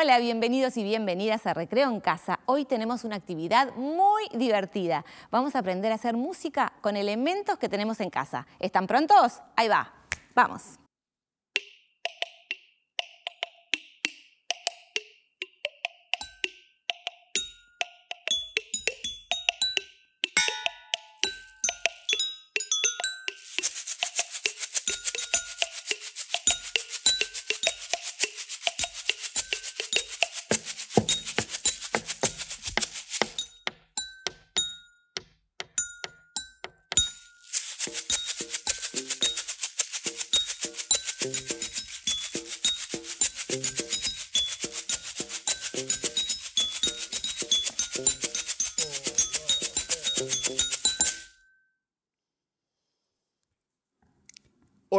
Hola, bienvenidos y bienvenidas a Recreo en Casa. Hoy tenemos una actividad muy divertida. Vamos a aprender a hacer música con elementos que tenemos en casa. ¿Están prontos? Ahí va. Vamos.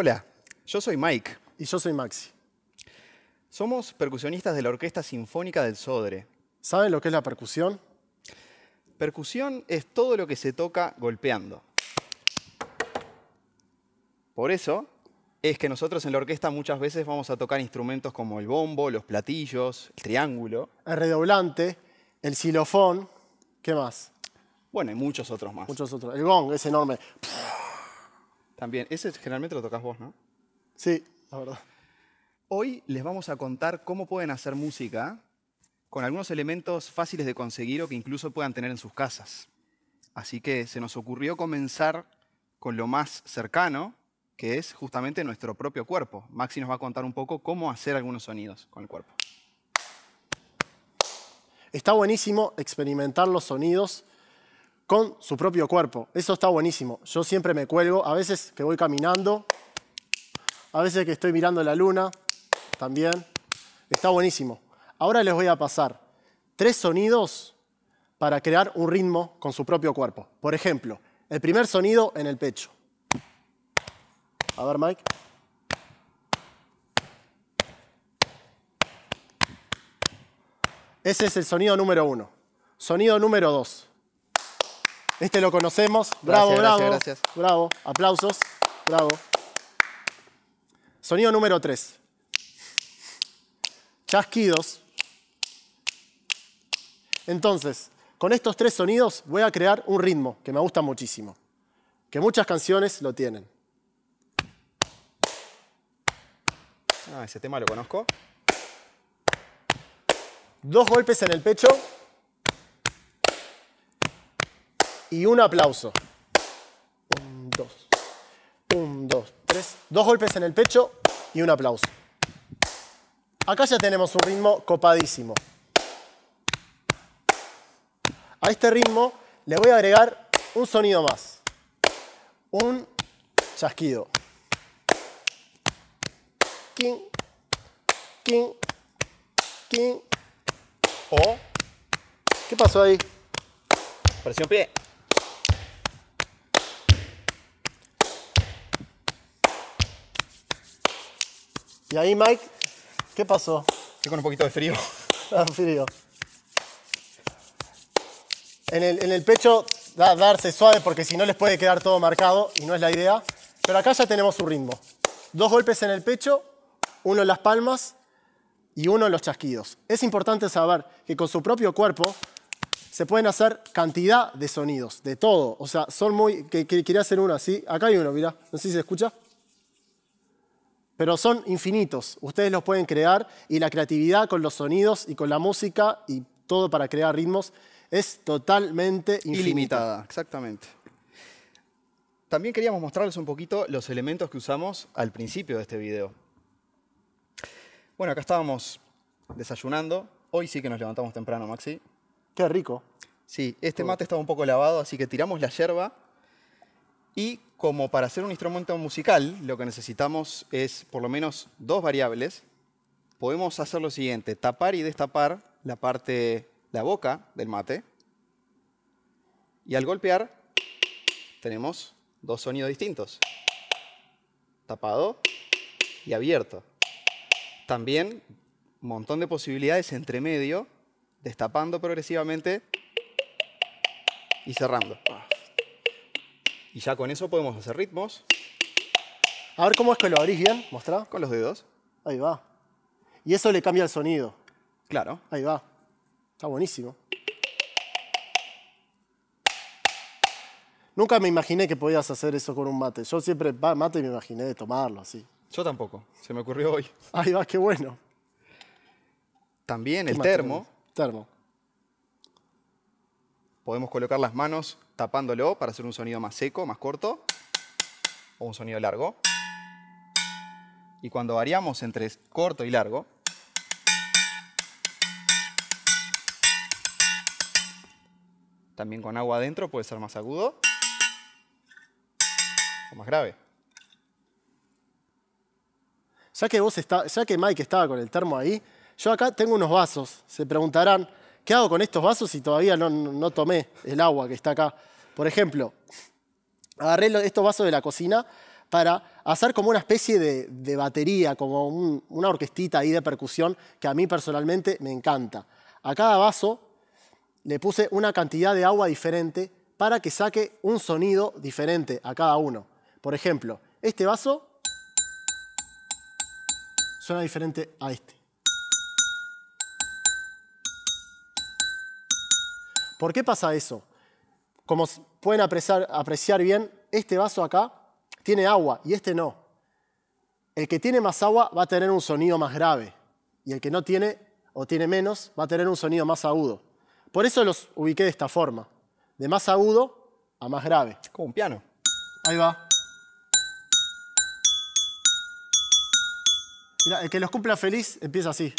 Hola, yo soy Mike. Y yo soy Maxi. Somos percusionistas de la Orquesta Sinfónica del Sodre. ¿Saben lo que es la percusión? Percusión es todo lo que se toca golpeando. Por eso es que nosotros en la orquesta muchas veces vamos a tocar instrumentos como el bombo, los platillos, el triángulo. El redoblante, el xilofón, ¿qué más? Bueno, y muchos otros más. Muchos otros. El gong es enorme. También, ese generalmente lo tocas vos, ¿no? Sí, la verdad. Hoy les vamos a contar cómo pueden hacer música con algunos elementos fáciles de conseguir o que incluso puedan tener en sus casas. Así que se nos ocurrió comenzar con lo más cercano, que es justamente nuestro propio cuerpo. Maxi nos va a contar un poco cómo hacer algunos sonidos con el cuerpo. Está buenísimo experimentar los sonidos con su propio cuerpo. Eso está buenísimo. Yo siempre me cuelgo, a veces que voy caminando, a veces que estoy mirando la luna, también. Está buenísimo. Ahora les voy a pasar tres sonidos para crear un ritmo con su propio cuerpo. Por ejemplo, el primer sonido en el pecho. A ver, Mike. Ese es el sonido número uno. Sonido número dos. Este lo conocemos. Bravo, Gracias, bravo. gracias, gracias. Bravo. Aplausos. Bravo. Sonido número tres. Chasquidos. Entonces, con estos tres sonidos voy a crear un ritmo que me gusta muchísimo. Que muchas canciones lo tienen. Ah, ese tema lo conozco. Dos golpes en el pecho y un aplauso. Un, dos. Un, dos, tres. Dos golpes en el pecho y un aplauso. Acá ya tenemos un ritmo copadísimo. A este ritmo le voy a agregar un sonido más. Un chasquido. King, king, king. O. ¿Qué pasó ahí? Presión pie. Y ahí, Mike, ¿qué pasó? Estoy con un poquito de frío. Ah, frío. En el, en el pecho, da- darse suave porque si no les puede quedar todo marcado y no es la idea. Pero acá ya tenemos su ritmo. Dos golpes en el pecho, uno en las palmas y uno en los chasquidos. Es importante saber que con su propio cuerpo se pueden hacer cantidad de sonidos, de todo. O sea, son muy... Que, que- quería hacer uno así. Acá hay uno, mirá. No sé si se escucha. Pero son infinitos. Ustedes los pueden crear y la creatividad con los sonidos y con la música y todo para crear ritmos es totalmente infinita. Ilimitada, exactamente. También queríamos mostrarles un poquito los elementos que usamos al principio de este video. Bueno, acá estábamos desayunando. Hoy sí que nos levantamos temprano, Maxi. Qué rico. Sí, este mate estaba un poco lavado, así que tiramos la yerba. Y como para hacer un instrumento musical, lo que necesitamos es por lo menos dos variables. Podemos hacer lo siguiente, tapar y destapar la parte, la boca del mate. Y al golpear, tenemos dos sonidos distintos. Tapado y abierto. También un montón de posibilidades entre medio, destapando progresivamente y cerrando. Y ya con eso podemos hacer ritmos A ver cómo es que lo abrís bien. Mostrá. con los dedos. Ahí va. Y eso le cambia el sonido. Claro. Ahí va. Está buenísimo. Nunca me imaginé que podías hacer eso con un mate. Yo siempre, mate me imaginé de tomarlo así. Yo tampoco. Se me ocurrió hoy. Ahí va, qué bueno. También ¿Qué el termo. Termo. Podemos colocar las manos tapándolo para hacer un sonido más seco, más corto. O un sonido largo. Y cuando variamos entre corto y largo, también con agua adentro puede ser más agudo o más grave. Ya que vos está, ya que Mike estaba con el termo ahí, yo acá tengo unos vasos. Se preguntarán, ¿qué hago con estos vasos si todavía no, tomé el agua que está acá? Por ejemplo, agarré estos vasos de la cocina para hacer como una especie de, batería, como un- una orquestita ahí de percusión que a mí personalmente me encanta. A cada vaso le puse una cantidad de agua diferente para que saque un sonido diferente a cada uno. Por ejemplo, este vaso suena diferente a este. ¿Por qué pasa eso? Como pueden apreciar, apreciar bien, este vaso acá tiene agua y este no. El que tiene más agua va a tener un sonido más grave y el que no tiene o tiene menos va a tener un sonido más agudo. Por eso los ubiqué de esta forma, de más agudo a más grave. Como un piano. Ahí va. Mira, el que los cumpla feliz empieza así.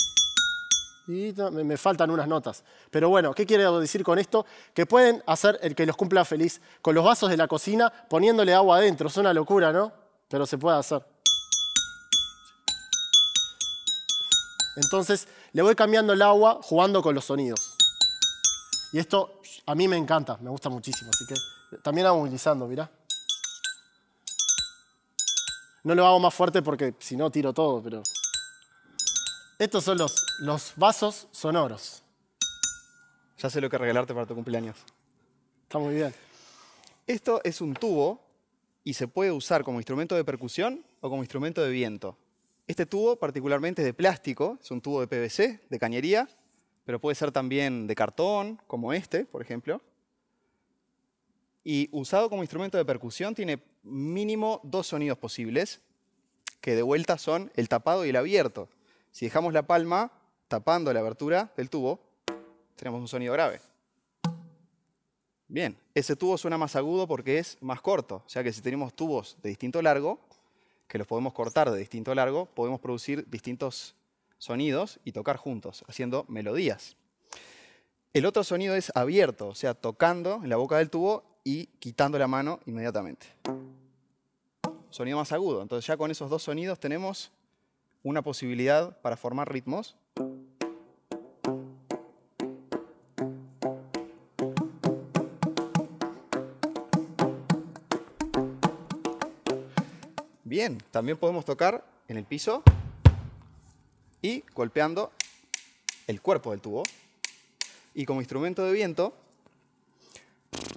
Y me, faltan unas notas. Pero bueno, ¿qué quiero decir con esto? Que pueden hacer el que los cumpla feliz con los vasos de la cocina poniéndole agua adentro. Es una locura, ¿no? Pero se puede hacer. Entonces le voy cambiando el agua jugando con los sonidos. Y esto a mí me encanta, me gusta muchísimo. Así que también hago movilizando, mirá. No lo hago más fuerte porque si no tiro todo, pero. Estos son los, los vasos sonoros. Ya sé lo que regalarte para tu cumpleaños. Está muy bien. Esto es un tubo y se puede usar como instrumento de percusión o como instrumento de viento. Este tubo particularmente es de plástico, es un tubo de PVC, de cañería, pero puede ser también de cartón, como este, por ejemplo. Y usado como instrumento de percusión tiene mínimo dos sonidos posibles, que de vuelta son el tapado y el abierto. Si dejamos la palma tapando la abertura del tubo, tenemos un sonido grave. Bien, ese tubo suena más agudo porque es más corto. O sea que si tenemos tubos de distinto largo, que los podemos cortar de distinto largo, podemos producir distintos sonidos y tocar juntos, haciendo melodías. El otro sonido es abierto, o sea, tocando en la boca del tubo y quitando la mano inmediatamente. Sonido más agudo. Entonces ya con esos dos sonidos tenemos una posibilidad para formar ritmos Bien, también podemos tocar en el piso y golpeando el cuerpo del tubo. Y como instrumento de viento,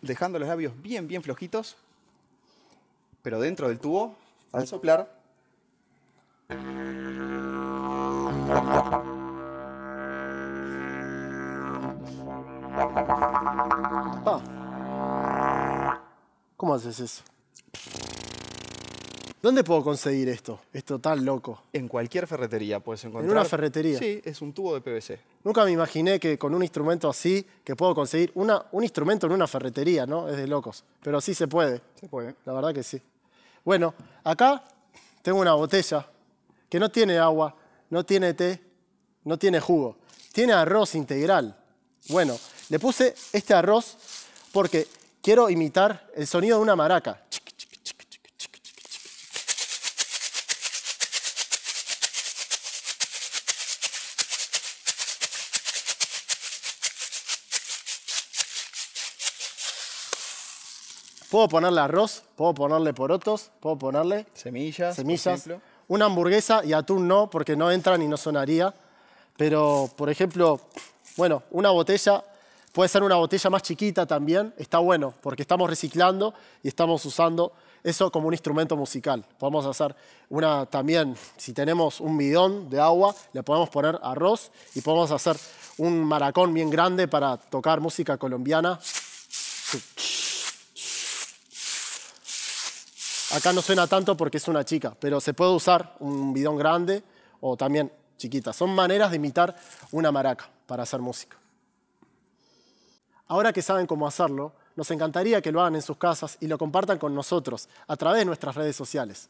dejando los labios bien, bien flojitos, pero dentro del tubo, al soplar, Ah. ¿Cómo haces eso? ¿Dónde puedo conseguir esto? Esto tan loco. en cualquier ferretería puedes encontrar. una ferretería? Sí, es un tubo de PVC. Nunca me imaginé que con un instrumento así, que puedo conseguir una, un instrumento en una ferretería, ¿no? Es de locos. Pero sí se puede. Se puede. La verdad que sí. Bueno, acá tengo una botella que no tiene agua, no tiene té, no tiene jugo. Tiene arroz integral. Bueno, le puse este arroz porque quiero imitar el sonido de una maraca. Puedo ponerle arroz, puedo ponerle porotos, puedo ponerle Semillas, por semillas. ejemplo. Una hamburguesa y atún no, porque no entran y no sonaría. Pero, por ejemplo, bueno, una botella Puede ser una botella más chiquita también, está bueno, porque estamos reciclando y estamos usando eso como un instrumento musical. Podemos hacer una también, si tenemos un bidón de agua, le podemos poner arroz y podemos hacer un maracón bien grande para tocar música colombiana. Acá no suena tanto porque es una chica, pero se puede usar un bidón grande o también chiquita. Son maneras de imitar una maraca para hacer música. Ahora que saben cómo hacerlo, nos encantaría que lo hagan en sus casas y lo compartan con nosotros a través de nuestras redes sociales.